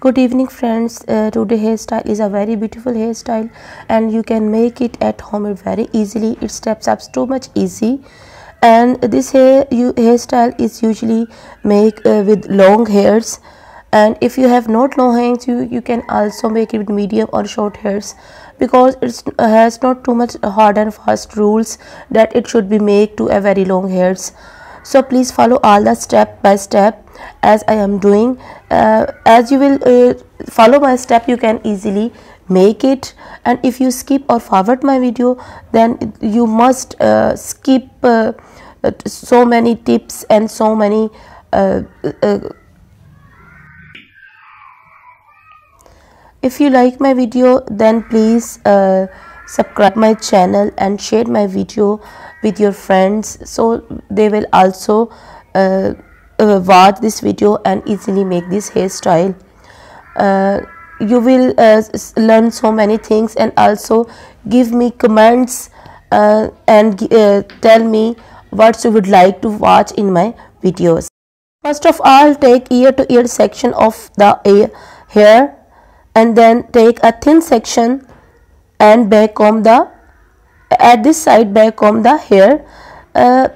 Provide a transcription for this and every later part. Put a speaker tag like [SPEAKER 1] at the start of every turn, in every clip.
[SPEAKER 1] good evening friends. Uh, today hairstyle is a very beautiful hairstyle and you can make it at home very easily. It steps up so much easy. And this hair you hairstyle is usually make uh, with long hairs. And if you have not long hairs you you can also make it with medium or short hairs because it uh, has not too much hard and fast rules that it should be made to a very long hairs. So please follow all the step by step as I am doing uh, as you will uh, follow my step you can easily make it. And if you skip or forward my video then you must uh, skip uh, so many tips and so many uh, uh, if you like my video then please subscribe my channel and share my video with your friends. So they will also uh, watch this video and easily make this hairstyle. Uh, you will uh, learn so many things and also give me comments uh, and uh, tell me what you would like to watch in my videos. First of all take ear to ear section of the hair and then take a thin section and back comb the at this side back comb the hair uh,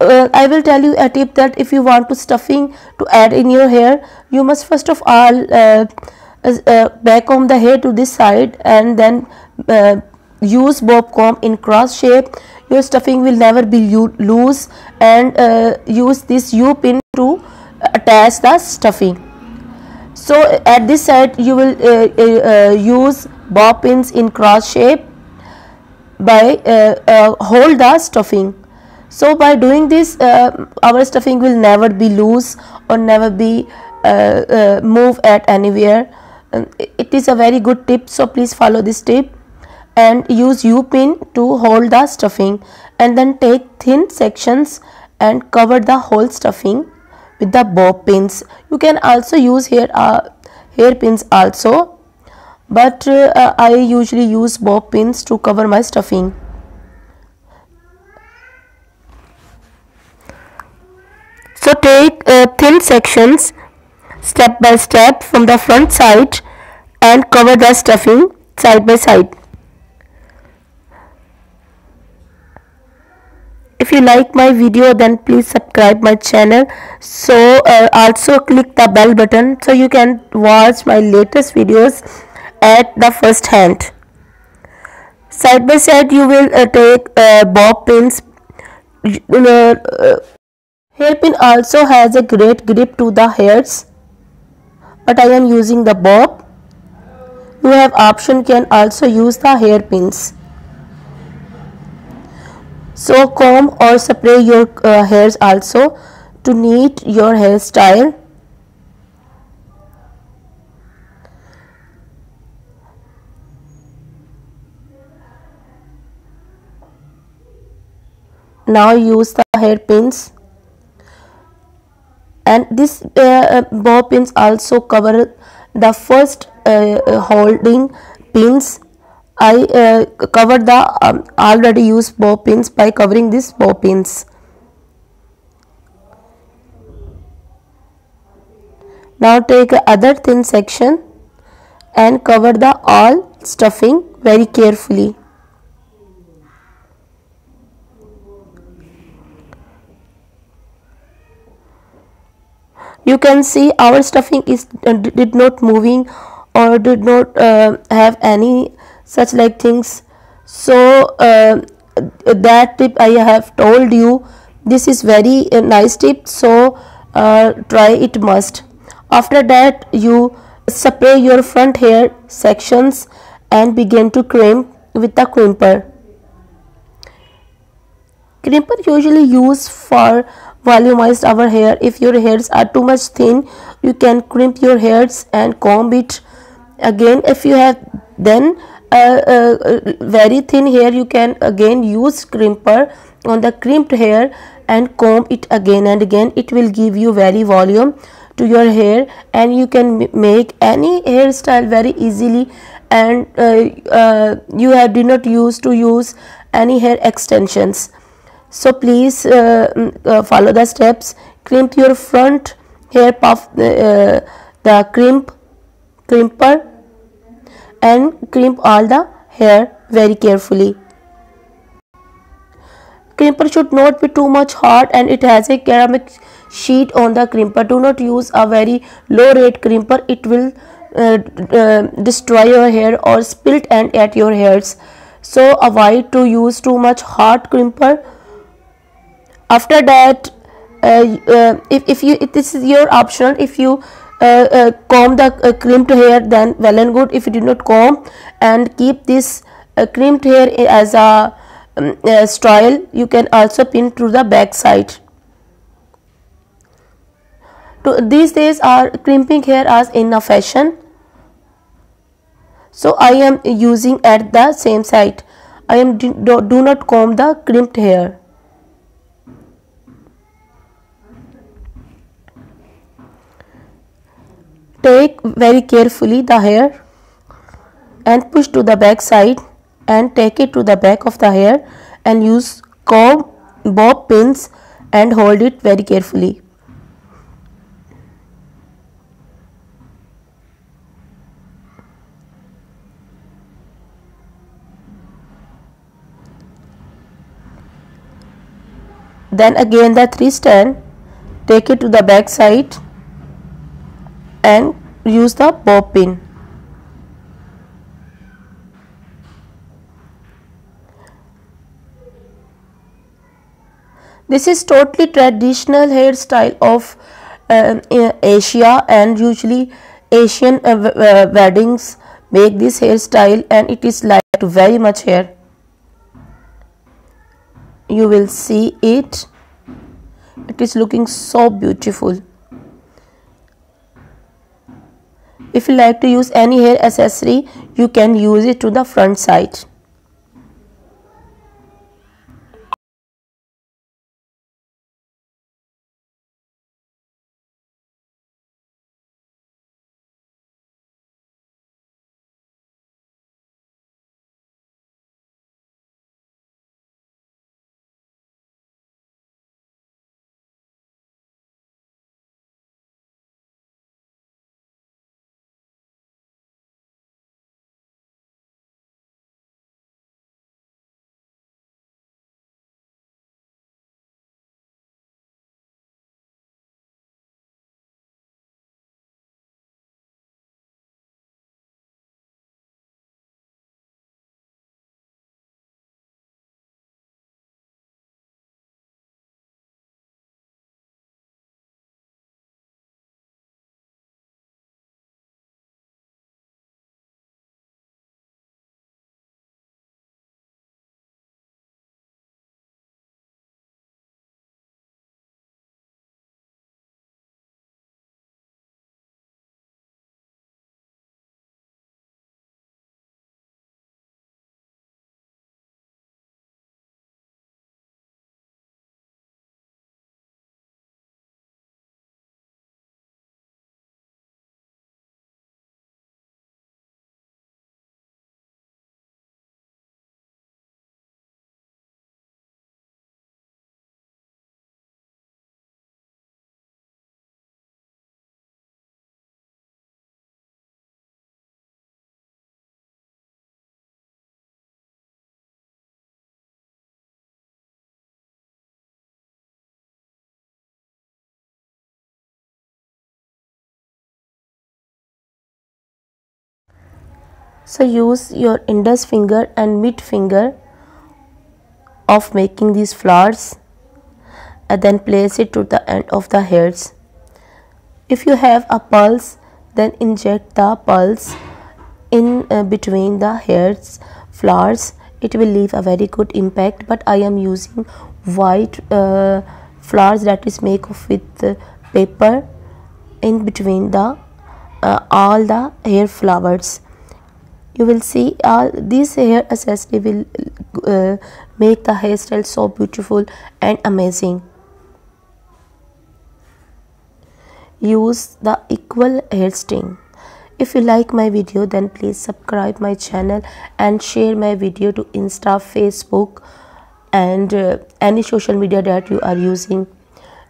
[SPEAKER 1] uh, I will tell you a tip that if you want to stuffing to add in your hair you must first of all uh, uh back comb the hair to this side and then uh, use bob comb in cross shape. Your stuffing will never be loose and uh, use this u pin to attach the stuffing. So at this side you will use bob pins in cross shape by hold the stuffing so by doing this uh, our stuffing will never be loose or never be uh, uh, move at anywhere. It is a very good tip so please follow this tip. And use u-pin to hold the stuffing and then take thin sections and cover the whole stuffing with the bob pins. You can also use hair uh, hair pins also but uh, I usually use bob pins to cover my stuffing So take uh, thin sections step by step from the front side and cover the stuffing side by side. If you like my video then please subscribe my channel. So uh, also click the bell button so you can watch my latest videos at the first hand. Side by side you will uh, take uh, bob pins uh, Hairpin also has a great grip to the hairs but I am using the bob. You have option can also use the hairpins. So comb or spray your uh, hairs also to neat your hairstyle. Now use the hairpins and this uh, uh, bob pins also cover the first uh, holding pins I uh, covered the um, already used bow pins by covering this bow pins. Now take other thin section and cover the all stuffing very carefully. You can see our stuffing is uh, did not moving or did not uh, have any such like things. So uh, that tip I have told you. This is very uh, nice tip. So uh, try it must. After that you spray your front hair sections and begin to crimp with the crimper. Crimper usually used for volumized our hair. If your hairs are too much thin you can crimp your hairs and comb it again. If you have then uh, uh, very thin hair you can again use crimper on the crimped hair and comb it again and again. It will give you very volume to your hair and you can make any hairstyle very easily and uh, uh, you have did not use to use any hair extensions so please uh, mm, uh, follow the steps. Crimp your front hair puff uh, the crimp crimper and crimp all the hair very carefully. Crimper should not be too much hard and it has a ceramic sheet on the crimper. Do not use a very low rate crimper. It will uh, uh, destroy your hair or split and at your hairs. So avoid to use too much hard crimper after that uh, uh, if, if you if this is your optional if you uh, comb the crimped hair then well and good. If you do not comb and keep this crimped hair as a um, style you can also pin to the back side. To, these days are crimping hair as in a fashion. So I am using at the same side I am do, do not comb the crimped hair take very carefully the hair and push to the back side and take it to the back of the hair and use comb bob pins and hold it very carefully. Then again the three strand take it to the back side and use the bob pin. This is totally traditional hairstyle of uh, Asia and usually Asian uh, uh, weddings make this hairstyle and it is liked very much here you will see it. It is looking so beautiful if you like to use any hair accessory you can use it to the front side so use your index finger and mid finger of making these flowers and then place it to the end of the hairs. If you have a pulse then inject the pulse in uh, between the hairs flowers. It will leave a very good impact but i am using white uh, flowers that is made of with uh, paper in between the uh, all the hair flowers you will see all these hair accessory will uh, make the hairstyle so beautiful and amazing. Use the equal hair sting if you like my video then please subscribe my channel and share my video to insta facebook and uh, any social media that you are using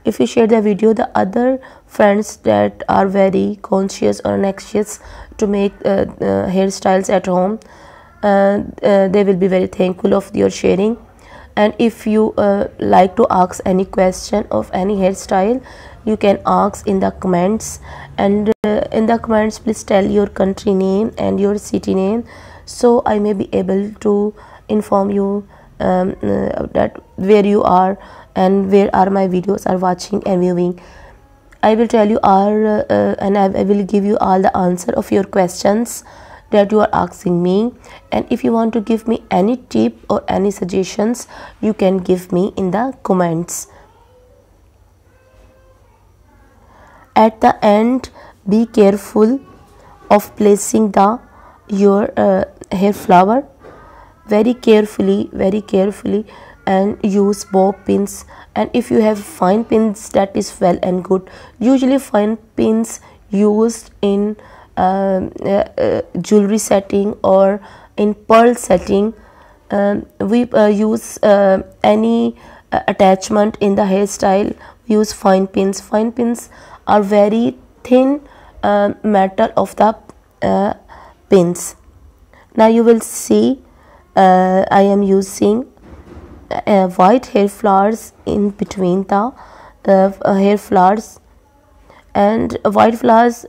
[SPEAKER 1] if you share the video the other friends that are very conscious or anxious to make uh, uh, hairstyles at home uh, uh, they will be very thankful of your sharing. And if you uh, like to ask any question of any hairstyle you can ask in the comments. And uh, in the comments please tell your country name and your city name so i may be able to inform you um, that where you are and where are my videos are watching and viewing. I will tell you all uh, uh, and I, I will give you all the answer of your questions that you are asking me. And if you want to give me any tip or any suggestions you can give me in the comments. At the end be careful of placing the your uh, hair flower very carefully very carefully and use bob pins. And if you have fine pins that is well and good. Usually fine pins used in uh, uh, uh, jewelry setting or in pearl setting um, we uh, use uh, any uh, attachment in the hairstyle use fine pins. Fine pins are very thin metal of the pins. Now you will see I am using white hair flowers in between the hair flowers and white flowers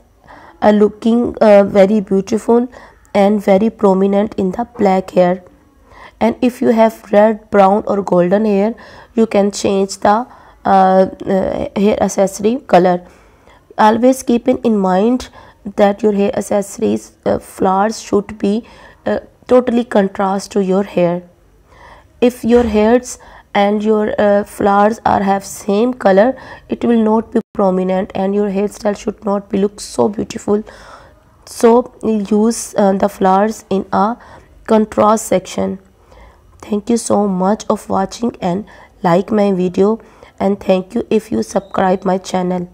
[SPEAKER 1] are looking uh, very beautiful and very prominent in the black hair. And if you have red brown or golden hair you can change the uh, uh, hair accessory color. Always keeping in mind that your hair accessories uh, flowers should be uh, totally contrast to your hair if your hairs and your uh, flowers are have same color it will not be prominent and your hairstyle should not be look so beautiful. So use uh, the flowers in a contrast section. Thank you so much of watching and like my video and thank you if you subscribe my channel